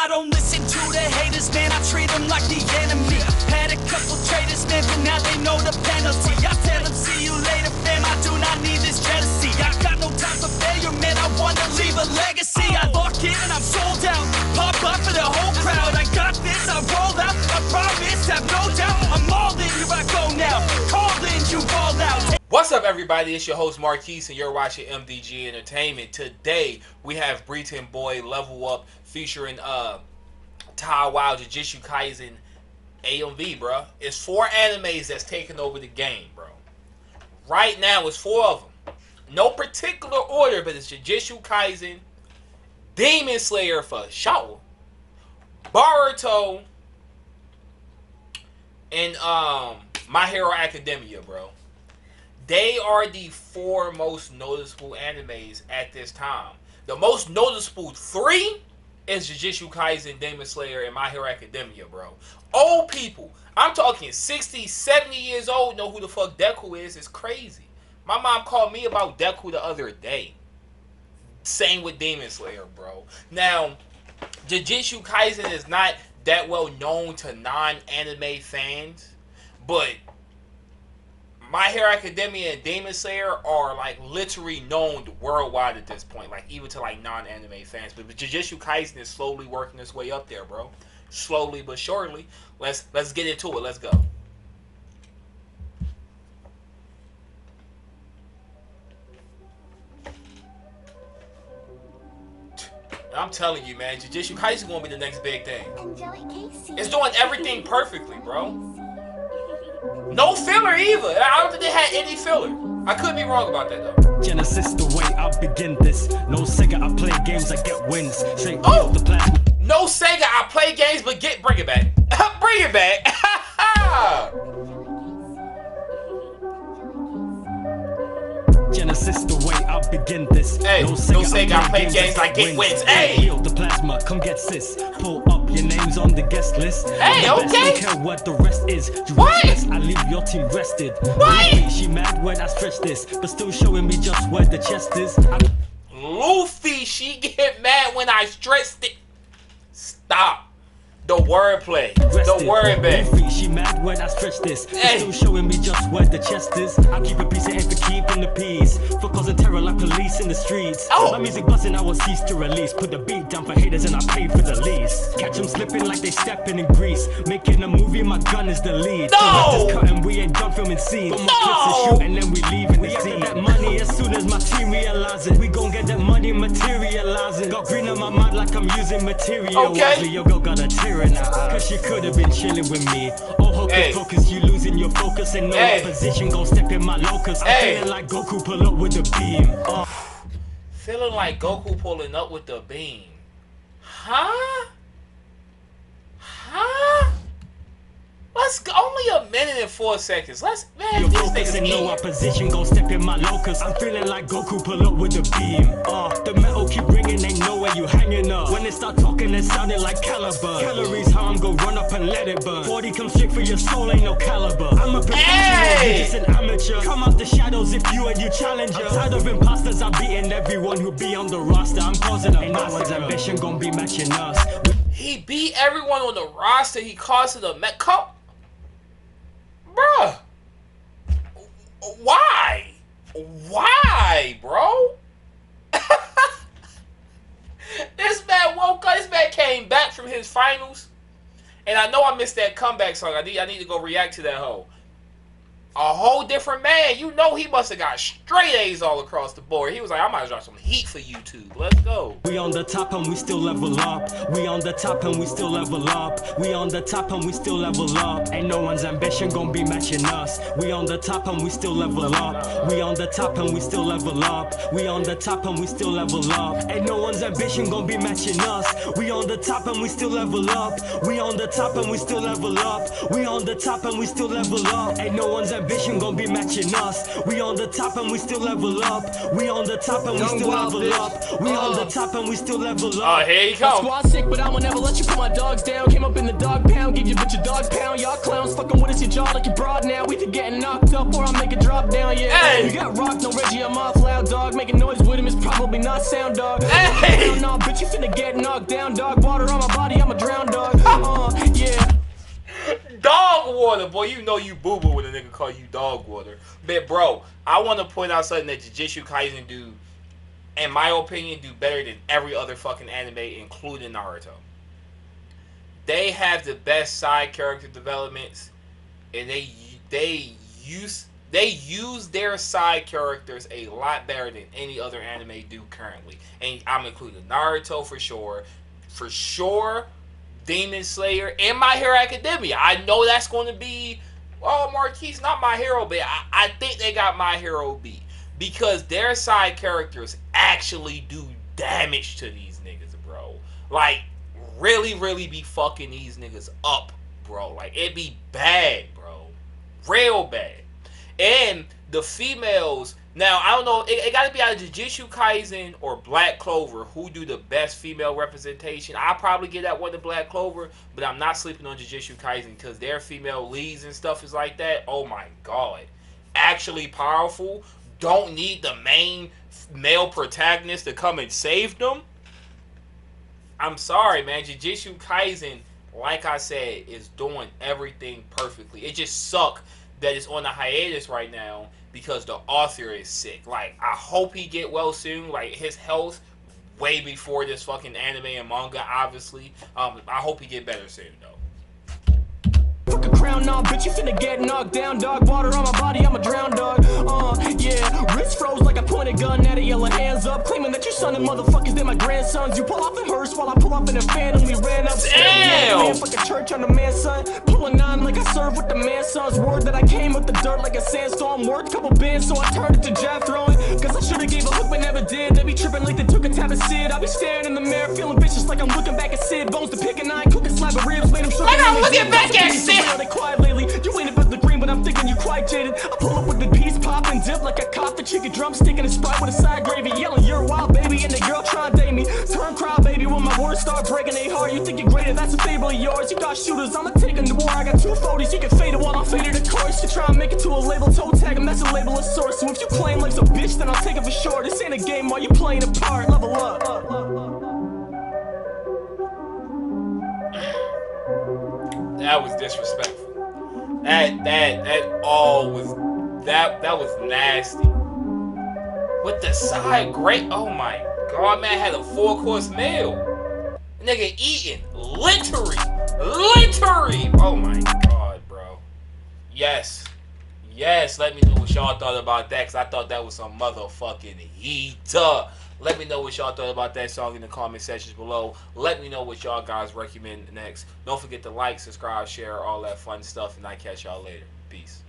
I don't listen to the haters, man. I treat them like the enemy. Had a couple traitors, man, but now they know the penalty. I tell them, see you later, fam. I do not need this jealousy. I got no time for failure, man. I wanna leave a legacy. I lock in and I'm sold out. Pop up for the whole crowd. I got this, I roll out. I promise, have no doubt. I'm all in, here I go now. Called in, you balled out. What's up, everybody? It's your host Marquise, and you're watching MDG Entertainment. Today we have Breeton Boi Level Up featuring uh Ty Wild Jujutsu Kaisen AMV, bro. It's four animes that's taking over the game, bro. Right now, it's four of them. No particular order, but it's Jujutsu Kaisen, Demon Slayer for Shaw, Boruto, and um My Hero Academia, bro. They are the four most noticeable animes at this time. The most noticeable three is Jujutsu Kaisen, Demon Slayer, and My Hero Academia, bro. Old people, I'm talking 60, 70 years old, know who the fuck Deku is. It's crazy. My mom called me about Deku the other day. Same with Demon Slayer, bro. Now, Jujutsu Kaisen is not that well known to non-anime fans, but my Hero Academia and Demon Slayer are like literally known worldwide at this point, like even to like non-anime fans. But Jujutsu Kaisen is slowly working its way up there, bro. Slowly but surely. Let's let's get into it. Let's go. I'm telling you, man, Jujutsu Kaisen gonna be the next big thing. Angelic Casey. It's doing everything perfectly, bro. No filler either. I don't think they had any filler. I could be wrong about that though. Genesis the way I begin this. No Sega, I play games, I get wins. Straight Oh! the plasma. No Sega, I play games, but get bring it back. bring it back. Genesis the way I begin this. Hey, no Sega, I play games, I get wins. Hey! Heal the plasma, come get sis. Pull up names on the guest list. Hey, The okay. Don't care what the rest is. You What? restless, I leave your team rested. What? Luffy, She mad when I stretch this, but still showing me just where the chest is. I'm Luffy, she get mad when I stressed it. Stop. The wordplay. The rested. word back. Luffy, she mad when I stretch this. but Hey. Still showing me just where the chest is. I keep a piece of aim for keeping the peace. For causing terror like police in the streets. Oh. My music buzzing, I will cease to release. Put the beat down for haters and I pay for the lease. Catch them slipping like they stepping in grease. Making a movie, my gun is the lead. No. Director's cutting, we ain't done filming scenes. Got more clips to No. shoot and then we leaving the scene. that money as soon as my team realize it. We gon' get that money materializing. Got green on my mind like I'm using material. Okay. wisely. Your girl got a tear in her eye. Cause she could have been chilling with me. Oh, hocus Hey. pocus, you losing your focus. And no Hey. opposition gon' step in my locus. I'm Hey. feeling like Goku pull up with the beam. Uh, Feeling like Goku pulling up with the beam. Huh? Huh? Let's go. Only a minute and four seconds. Let's man. your These focus niggas and no opposition gon' step in my locus. I'm feeling like Goku pull up with the beam. Uh, the metal keep ringing, ain't know where you hanging up. When they start talking, it sounded like caliber. Calories, how I'm gon' run up and let it burn. 40 come straight for your soul, ain't no caliber. I'm a professional, Hey! you just an amateur. Come out the shadows if you and you challenger. I'm tired of imposters, I'm beating everyone who be on the roster. I'm causing a Ain't no one's ambition gon' be matching us. He beat everyone on the roster. He caused it a Met Cup. Why? Bro? this man woke up. This man came back from his finals. And I know I missed that comeback song. I need I need to go react to that hoe. A whole different man. You know he must have got straight A's all across the board. He was like, I might drop some heat for YouTube. Let's go. We on the top and we still level up. We on the top and we still level up. We on the top and we still level up. Ain't no one's ambition gon' be matching us. We on the top and we still level up. We on the top and we still level up. We on the top and we still level up. Ain't no one's ambition gon' be matching us. We on the top and we still level up. We on the top and we still level up. We on the top and we still level up. Ain't no one's ambition gon' be matching us. We on the top and we still level up. We on the top and we Young still wild level bitch. up. We on the Uh. top and we still level Oh, up. here he My comes. squad sick, but I'ma never let you put my dogs down. Came up in the dog pound, give you bitch a dog pound. Y'all clowns fucking with us, your jaw like you broad now. We could getting knocked up or I make it drop down, yeah. Hey. You got rocked, no Reggie, I'm off loud, dog. Making noise with him is probably not sound, dog. Hey. Hell no, bitch, you finna get knocked down, dog. Water on my body, water, boy. You know you boo boo when a nigga call you dog water. But bro, I want to point out something that Jujutsu Kaisen do, in my opinion, do better than every other fucking anime, including Naruto. They have the best side character developments, and they they use they use their side characters a lot better than any other anime do currently. And I'm including Naruto for sure, for sure, Demon Slayer, and My Hero Academia. I know that's going to be, oh, Marquise, not My Hero, but I, I think they got My Hero B because their side characters actually do damage to these niggas, bro. Like, really, really be fucking these niggas up, bro. Like, it be bad, bro. Real bad. And the females, now I don't know, it, it gotta be either Jujutsu Kaisen or Black Clover who do the best female representation. I probably get that one to Black Clover, but I'm not sleeping on Jujutsu Kaisen because their female leads and stuff is like that. Oh my god. Actually powerful. Don't need the main male protagonist to come and save them. I'm sorry, man. Jujutsu Kaisen, like I said, is doing everything perfectly. It just suck it's on a hiatus right now because the author is sick. Like, I hope he get well soon. Like, his health way before this fucking anime and manga, obviously. Um, I hope he get better soon, though. Fuck a crown, bitch, you finna get knocked down, dog. Water on my body, I'm drown dog. Uh, yeah, wrist froze I pointed gun at it, yelling hands up, claiming that you son of motherfuckers, they my grandsons. You pull off in hearse while I pull off in a phantom. We ran up, Damn! man, fuck a church on the man, son. Pulling on like I serve with the man, sons. Word that I came with the dirt like a sandstorm. Worked couple bins, so I turned it to jab throwing. Cause I should've gave a hook, but never did. They be tripping like they took a tab of Sid. I be staring in the mirror, feeling vicious like I'm looking back at Sid. Bones to pick a nine, cooking slab of ribs, made him shook. Like I'm looking back at Sid. Quiet lately. You ain't about the green, but I'm thinking you quite jaded. I pull up with the piece, pop and dip like a. The chicken drumstick and a sprite with a side gravy. Yelling, you're a wild baby, and the girl try to date me. Turn crowd, baby, when my words start breaking they heart. You think you're greater, that's a fable of yours. You got shooters, I'ma take them to war. I got two photos, you can fade it while I'm faded of course. You try and make it to a label, toe tag, and that's a label of source. So if you claim life's a bitch, then I'll take it for sure. This ain't a game while you playing a part. Level up. That was disrespectful. That that that all was that that was nasty. With the side great oh my god man had a four course meal. Nigga eating literally literally oh my god bro. Yes. Yes, let me know what y'all thought about that because I thought that was some motherfucking heater. Let me know what y'all thought about that song in the comment sections below. Let me know what y'all guys recommend next. Don't forget to like, subscribe, share, all that fun stuff, and I catch y'all later. Peace.